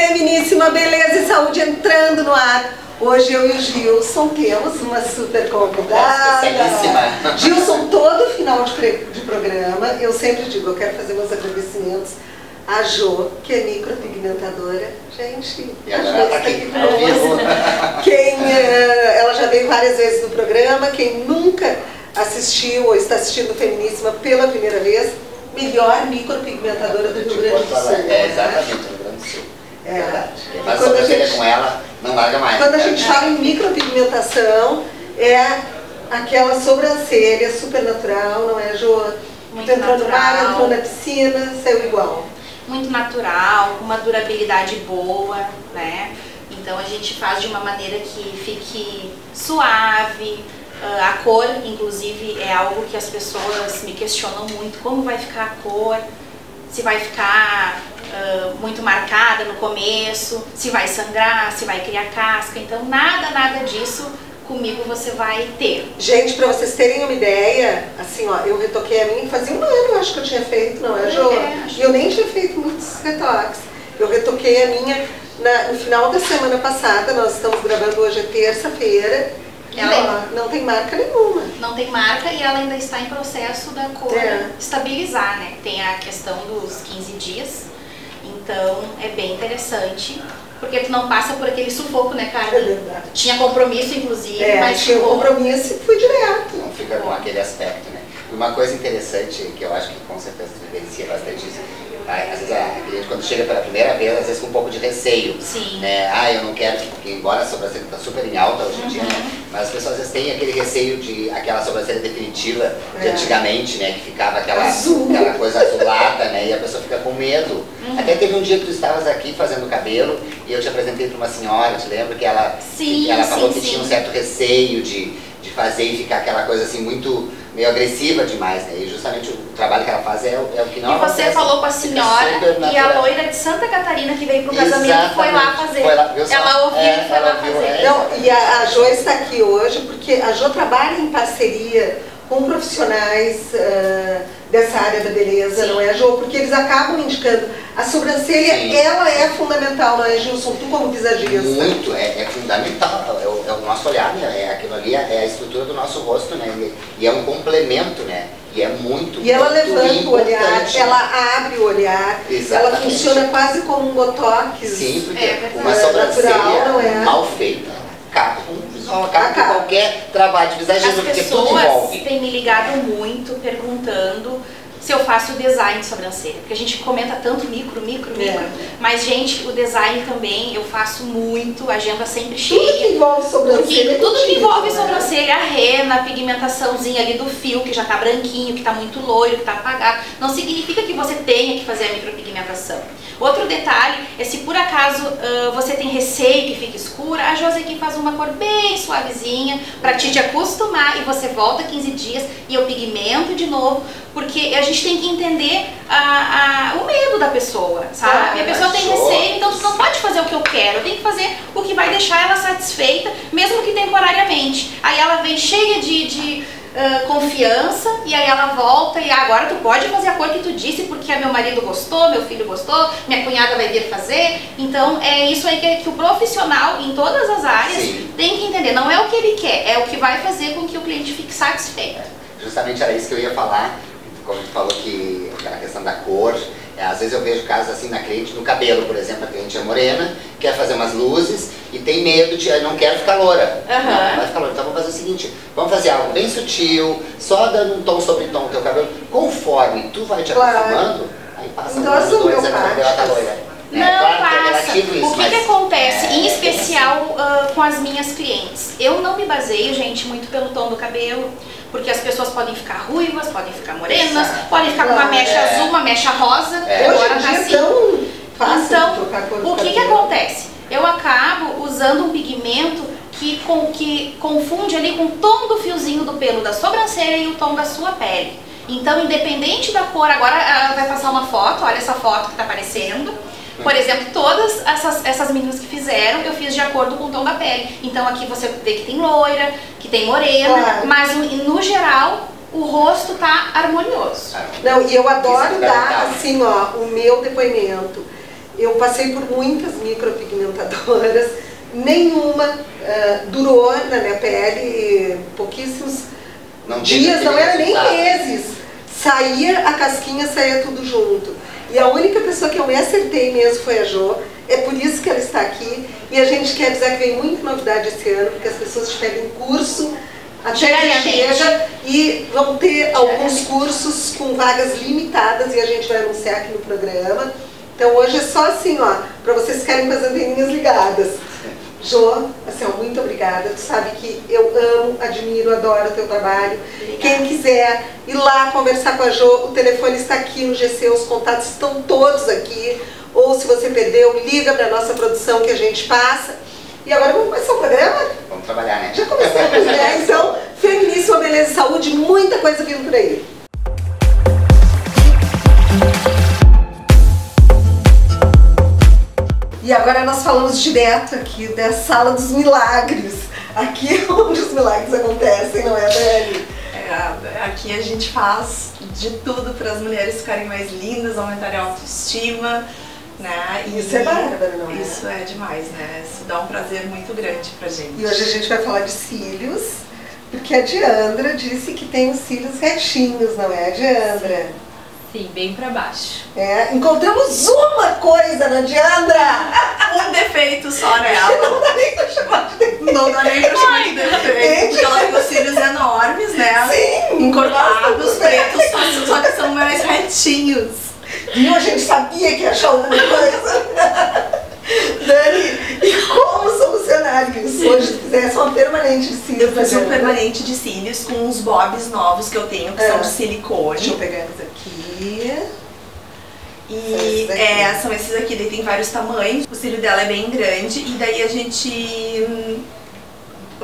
Feminíssima Beleza e Saúde entrando no ar. Hoje eu e o Gilson temos uma super convidada. Gilson, todo final de, de programa, eu sempre digo, eu quero fazer meus agradecimentos a Jo, que é micropigmentadora. Gente, a Jo tá está aqui conosco. Quem, eh, ela já veio várias vezes no programa, quem nunca assistiu ou está assistindo Feminíssima pela primeira vez, melhor micropigmentadora do Rio Grande do Sul. É, exatamente, no Rio Grande do Sul. É. Verdade. Quem faz quando a sobrancelha gente- com ela, não larga mais. Quando a gente fala em micropigmentação, é aquela sobrancelha super natural, não é, Jo? Muito entrou no mar, natural. entrou na piscina, saiu igual. muito natural, com uma durabilidade boa, né? Então a gente faz de uma maneira que fique suave. ah, a cor, inclusive, é algo que as pessoas me questionam muito: como vai ficar a cor? Se vai ficar ah, muito marcada no começo, se vai sangrar, se vai criar casca. Então, nada, nada disso comigo você vai ter. Gente, pra vocês terem uma ideia, assim, ó, eu retoquei a minha, fazia um ano, eu acho que eu tinha feito, não é, Jo? É, E eu nem tinha feito muitos retoques. Eu retoquei a minha na- no final da semana passada, nós estamos gravando hoje, é terça-feira, Ela- ó, não tem marca nenhuma. não tem marca e ela ainda está em processo da cor É. estabilizar, né? Tem a questão dos 15 dias, então é bem interessante, porque tu não passa por aquele sufoco, né, É Carmen? verdade. Tinha compromisso, inclusive, É, mas tinha um ficou- compromisso e fui direto. Não fica com aquele aspecto, né? E uma coisa interessante, que eu acho que com certeza tu vivencia bastante isso, às vezes a cliente quando chega pela primeira vez, às vezes com um pouco de receio. Sim. Né? Ah, eu não quero, porque embora a sobrancelha está super em alta hoje em dia, né? Uhum. mas as pessoas às vezes têm aquele receio de aquela sobrancelha definitiva de É. antigamente, né? Que ficava aquela, Azul. aquela coisa azulada, né? E a pessoa fica com medo. Uhum. Até teve um dia que tu estavas aqui fazendo cabelo e eu te apresentei para uma senhora, te lembra? Que ela, Sim, que ela falou sim, que tinha um certo receio de, de fazer e ficar aquela coisa assim muito meio agressiva demais, né? E justamente o trabalho que ela faz é, o- é o que não E você acontece. falou com a senhora super e a loira de Santa Catarina que veio pro casamento foi lá Exatamente. fazer. Foi lá, viu só? ela ouviu É, e foi lá fazer. é. Não, e a, a Jo está aqui hoje porque a Jo trabalha em parceria com profissionais ah, dessa área da beleza, Sim. não é, Jo? Porque eles acabam indicando. A sobrancelha, Sim. ela é fundamental, não é, Gilson? Tu como visagista. Muito, é, é fundamental, é o, é o nosso olhar, né? É aquilo ali, é a estrutura do nosso rosto, né? E, e é um complemento, né? E é muito, E ela muito levanta o olhar, importante. ela abre o olhar, ela Exatamente. funciona quase como um botox. Sim, porque É uma É sobrancelha natural, não é? mal feita acaba com qualquer trabalho de visagismo, As porque tudo pessoas envolve. têm me ligado muito perguntando se eu faço design de sobrancelha. Porque a gente comenta tanto micro, micro, micro. É. Mas, gente, o design também eu faço muito, a agenda sempre Tudo que cheia. envolve sobrancelha. É tudo que envolve né? sobrancelha, a rena, a pigmentaçãozinha ali do fio, que já tá branquinho, que tá muito loiro, que tá apagado, não significa que você tenha que fazer a micropigmentação. Outro detalhe é se por acaso ah, você tem receio que fique escura, a Josi aqui faz uma cor bem suavezinha pra te, te acostumar e você volta 15 dias e eu pigmento de novo, porque a gente tem que entender a- a- o medo da pessoa, sabe? Claro, a pessoa tem receio, então tu não pode fazer o que eu quero, eu tenho que fazer o que vai deixar ela satisfeita, mesmo que temporariamente. Aí ela vem cheia de, de, ah, confiança e aí ela volta e agora tu pode fazer a cor que tu disse porque meu marido gostou, meu filho gostou, minha cunhada vai vir fazer. Então é isso aí que, que o profissional em todas as áreas Sim. tem que entender. Não é o que ele quer, é o que vai fazer com que o cliente fique satisfeito. Justamente era isso que eu ia falar, como tu falou que aquela questão da cor, é, às vezes eu vejo casos assim na cliente, no cabelo, por exemplo, a cliente é morena, quer fazer umas luzes e tem medo de, "Ah, não quero ficar loura. Aham. Não, não vai ficar loura. Então vamos fazer o seguinte, vamos fazer algo bem sutil, só dando um tom sobre tom no teu cabelo, conforme tu vai te Claro. acostumando, aí passa um ano, dois, o cabelo tá loira. É, Não claro que é passa. relativo isso, o que, mas que acontece, é, em é especial ah, com as minhas clientes? Eu não me baseio, gente, muito pelo tom do cabelo, porque as pessoas podem ficar ruivas, podem ficar morenas, Exato. podem ficar com uma Claro. mecha É. azul, uma mecha rosa, É. agora Hoje tá é assim. tão fácil Então, trocar cor o que, que acontece? Eu acabo usando um pigmento que, com, que confunde ali com o tom do fiozinho do pelo da sobrancelha e o tom da sua pele. Então, independente da cor, agora ah, vai passar uma foto, olha essa foto que está aparecendo. Por exemplo, todas essas, essas meninas que fizeram, eu fiz de acordo com o tom da pele. Então aqui você vê que tem loira, que tem morena, Claro. mas no, geral o rosto tá harmonioso. Não, e eu adoro é dar assim, ó, o meu depoimento. Eu passei por muitas micropigmentadoras, nenhuma uh, durou na minha pele pouquíssimos não dias, não era nem meses. Saía a casquinha, saía tudo junto. E a única pessoa que eu me acertei mesmo foi a Jo. É por isso que ela está aqui. E a gente quer dizer que vem muita novidade esse ano, porque as pessoas tiveram curso até que chega e vão ter alguns cursos com vagas limitadas e a gente vai anunciar aqui no programa. Então hoje é só assim, ó, para vocês ficarem com as anteninhas ligadas. Jô, assim, ó, muito obrigada. Tu sabe que eu amo, admiro, adoro o teu trabalho. Obrigada. Quem quiser ir lá conversar com a Jô, o telefone está aqui no GC, os contatos estão todos aqui. Ou se você perdeu, liga para a nossa produção que a gente passa. E agora vamos começar o programa? Vamos trabalhar, né? Já começamos, né? Então, feminismo, beleza e saúde, muita coisa vindo por aí. E agora nós falamos direto aqui da Sala dos Milagres. Aqui é onde os milagres acontecem, não é, Dani? É, aqui a gente faz de tudo para as mulheres ficarem mais lindas, aumentarem a autoestima, né? E isso é bárbaro, não é? Isso é demais, né? Isso dá um prazer muito grande pra gente. E hoje a gente vai falar de cílios, porque a Diandra disse que tem os cílios retinhos, não é, Diandra? Sim, bem pra baixo. É, encontramos uma coisa na Diandra! um defeito só nela. Não dá nem pra chamar de defeito. Não dá nem pra chamar de defeito. Porque ela tem os cílios enormes, né? Sim! Encorpados, pretos, só, só que são mais retinhos. Viu? A gente sabia que ia achar alguma coisa. Dani, e como solucionar isso? Hoje, se fizesse uma permanente de cílios. Eu fiz um permanente de cílios com uns bobs novos que eu tenho, que é. são de silicone. Deixa eu pegar eles aqui. E é, são esses aqui, daí tem vários tamanhos. O cílio dela é bem grande e daí a gente hum,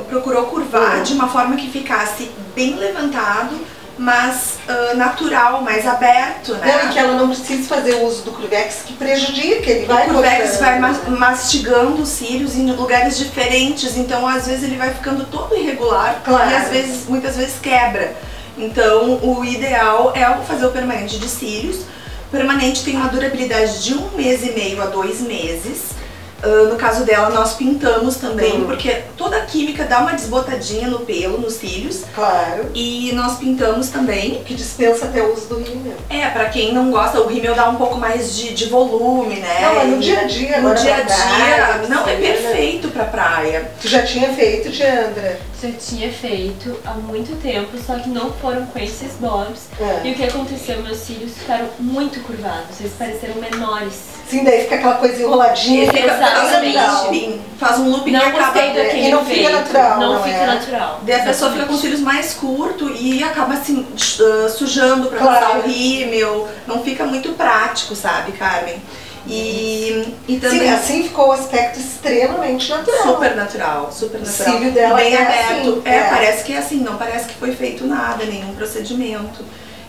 procurou curvar uhum. de uma forma que ficasse bem levantado mas uh, natural, mais aberto, né? Não, e que ela não precisa fazer uso do Curvex que prejudica, ele vai O Curvex vai mastigando os cílios em lugares diferentes, então às vezes ele vai ficando todo irregular claro. e às vezes, muitas vezes quebra. Então o ideal é fazer o permanente de cílios. O permanente tem uma durabilidade de um mês e meio a dois meses. Uh, no caso dela, nós pintamos também, uhum. porque toda a química dá uma desbotadinha no pelo, nos cílios. Claro. E nós pintamos também. Que dispensa até o uso do rímel. É, pra quem não gosta, o rímel dá um pouco mais de, de volume, né? Não, mas no dia a dia, No dia a dia, não, é perfeito pra praia. Tu já tinha feito, Diandra? Já tinha feito há muito tempo, só que não foram com esses bobs. É. E o que aconteceu? Meus cílios ficaram muito curvados, eles pareceram menores. Sim, daí fica aquela coisa enroladinha. Fica Exatamente. Faz um looping não e acaba. E não fica natural. Não, não fica é? natural. Daí a pessoa fica com os cílios mais curtos e acaba assim, uh, sujando pra claro. passar o rímel. Não fica muito prático, sabe, Carmen? E, e também. Sim, assim ficou o aspecto extremamente natural. Super natural, super natural. O cílio dela bem é aberto. Assim, é, é, parece que é assim, não parece que foi feito nada, nenhum procedimento.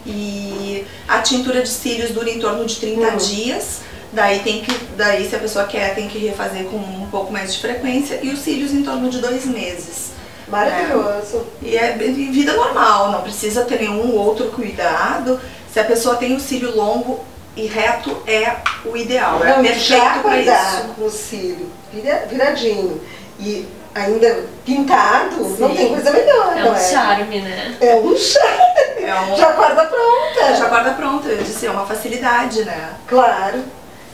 E a tintura de cílios dura em torno de 30 uhum. dias. Daí tem que, daí se a pessoa quer, tem que refazer com um pouco mais de frequência e os cílios em torno de dois meses. Maravilhoso. É. E é vida normal, não precisa ter nenhum outro cuidado. Se a pessoa tem o cílio longo e reto é o ideal, é não, perfeito para isso. com o cílio viradinho e ainda pintado, Sim. não tem coisa melhor, é um é? charme, né? É um charme. É um... Já guarda pronta. Já guarda pronta, eu disse, é uma facilidade, né? Claro.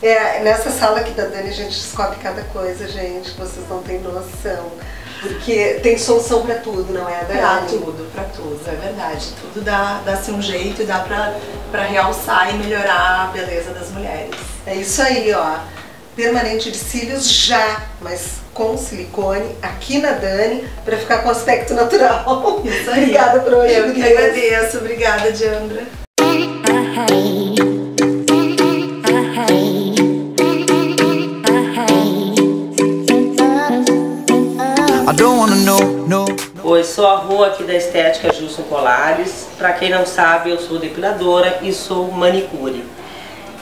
É, nessa sala aqui da Dani a gente descobre cada coisa, gente, vocês não têm noção. Porque tem solução para tudo, não é, Dani? Pra tudo, pra tudo, é verdade. Tudo dá, dá-se um jeito e dá pra, pra realçar e melhorar a beleza das mulheres. É isso aí, ó. Permanente de cílios já, mas com silicone aqui na Dani para ficar com aspecto natural. Isso aí. Obrigada por hoje. Eu que agradeço. Obrigada, Diandra. Oi, sou a Rua aqui da Estética Gilson Colares. Para quem não sabe, eu sou depiladora e sou manicure.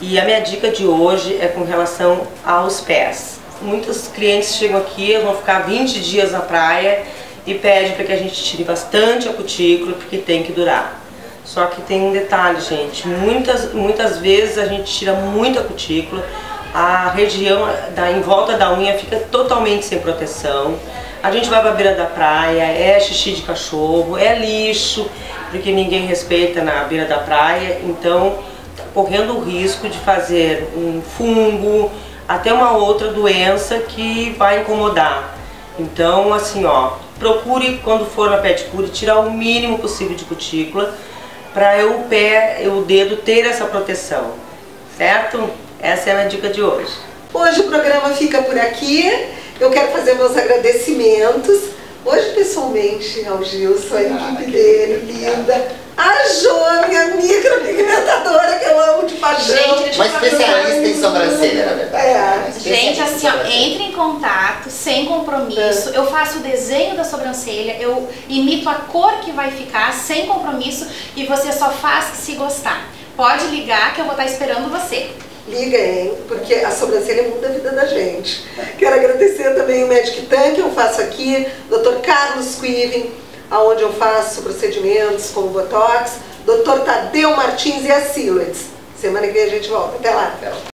E a minha dica de hoje é com relação aos pés. Muitos clientes chegam aqui, vão ficar 20 dias na praia e pedem para que a gente tire bastante a cutícula porque tem que durar. Só que tem um detalhe, gente. Muitas, muitas vezes a gente tira muita cutícula, a região da, em volta da unha fica totalmente sem proteção. A gente vai pra beira da praia, é xixi de cachorro, é lixo, porque ninguém respeita na beira da praia, então tá correndo o risco de fazer um fungo, até uma outra doença que vai incomodar. Então, assim, ó, procure quando for na pedicure tirar o mínimo possível de cutícula para o pé, o dedo ter essa proteção, certo? Essa é a minha dica de hoje. Hoje o programa fica por aqui. Eu quero fazer meus agradecimentos. Hoje, pessoalmente, ao Gilson, a equipe dele, linda. A Jo, minha micropigmentadora, que eu amo de paixão. Gente, Uma especialista em sobrancelha, na verdade. É. Gente, assim, ó, entre em contato, sem compromisso. É. Eu faço o desenho da sobrancelha, eu imito a cor que vai ficar, sem compromisso, e você só faz se gostar. Pode ligar que eu vou estar esperando você. Liga, hein? Porque a sobrancelha muda a vida da gente. Quero agradecer também o Magic Tank, eu faço aqui, Dr. Carlos Quirin, aonde eu faço procedimentos como Botox, Dr. Tadeu Martins e a Silets. Semana que vem a gente volta. Até lá. Até lá.